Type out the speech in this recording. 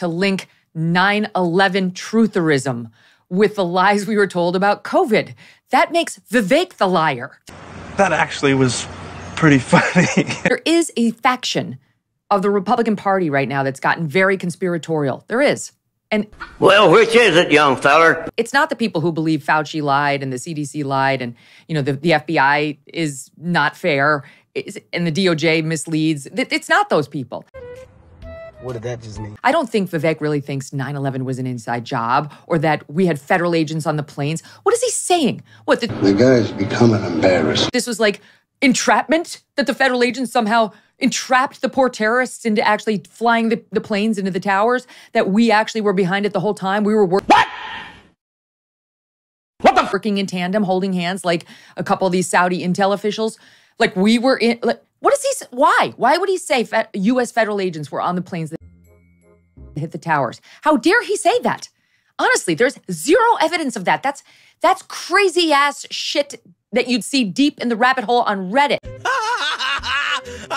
to link 9 11 trutherism with the lies we were told about COVID. That makes Vivek the liar. That actually was pretty funny. there is a faction of the Republican Party right now that's gotten very conspiratorial. There is. And well, which is it, young feller? It's not the people who believe Fauci lied and the CDC lied and you know the, the FBI is not fair and the DOJ misleads. It's not those people. What did that just mean? I don't think Vivek really thinks 9 11 was an inside job or that we had federal agents on the planes. What is he saying? What the, the guy's becoming embarrassed. This was like entrapment that the federal agents somehow entrapped the poor terrorists into actually flying the, the planes into the towers, that we actually were behind it the whole time. We were working. What? What the? Working in tandem, holding hands like a couple of these Saudi intel officials. Like we were in. Like, what does he? Why? Why would he say U.S. federal agents were on the planes that hit the towers? How dare he say that? Honestly, there's zero evidence of that. That's that's crazy ass shit that you'd see deep in the rabbit hole on Reddit.